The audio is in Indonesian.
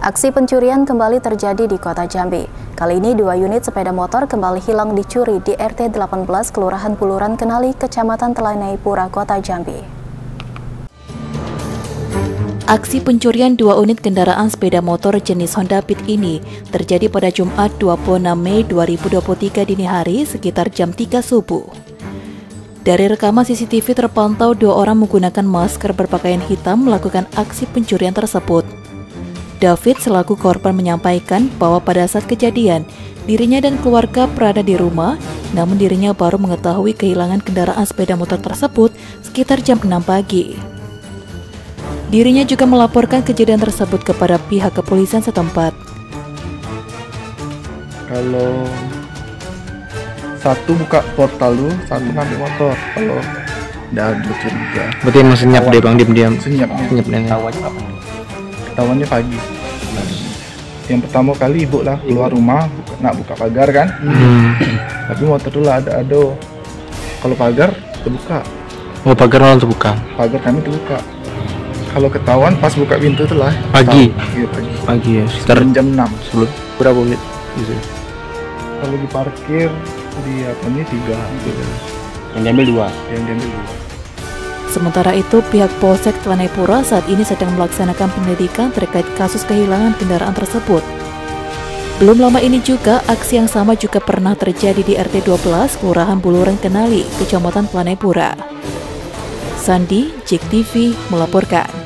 Aksi pencurian kembali terjadi di kota Jambi. Kali ini dua unit sepeda motor kembali hilang dicuri di RT 18 Kelurahan Puluran Kenali, Kecamatan Telanai Pura, Kota Jambi. Aksi pencurian dua unit kendaraan sepeda motor jenis Honda Beat ini terjadi pada Jumat 26 Mei 2023 dini hari sekitar jam 3 subuh. Dari rekaman CCTV terpantau dua orang menggunakan masker berpakaian hitam melakukan aksi pencurian tersebut. David selaku korban menyampaikan bahwa pada saat kejadian, dirinya dan keluarga berada di rumah, namun dirinya baru mengetahui kehilangan kendaraan sepeda motor tersebut sekitar jam 6 pagi. Dirinya juga melaporkan kejadian tersebut kepada pihak kepolisian setempat. Kalau satu buka portal dulu, satu ngambil motor. Kalau udah bercuriga, Berarti emang senyap dia bang diam-diam. senyapnya. Senyap dia. Ketahuannya pagi. Yang pertama kali ibu lah keluar rumah buka- nak buka pagar kan, Hmm. tapi motor dulu ada ado. Kalau pagar terbuka, Oh pagar malam terbuka. pagar kami terbuka. Kalau ketahuan pas buka pintu itu lah. Pagi? Iya pagi. Pagi ya. Sekitar jam 6 sebelum berapa menit? Gitu. Kalau di parkir di apa ini tiga, tiga. Yang diambil dua. yang diambil dua. Sementara itu, pihak Polsek Telanai Pura saat ini sedang melaksanakan penyelidikan terkait kasus kehilangan kendaraan tersebut. Belum lama ini juga, aksi yang sama juga pernah terjadi di RT 12, Kelurahan Buluran Kenali, Kecamatan Telanai Pura. Sandi, JEK TV, melaporkan.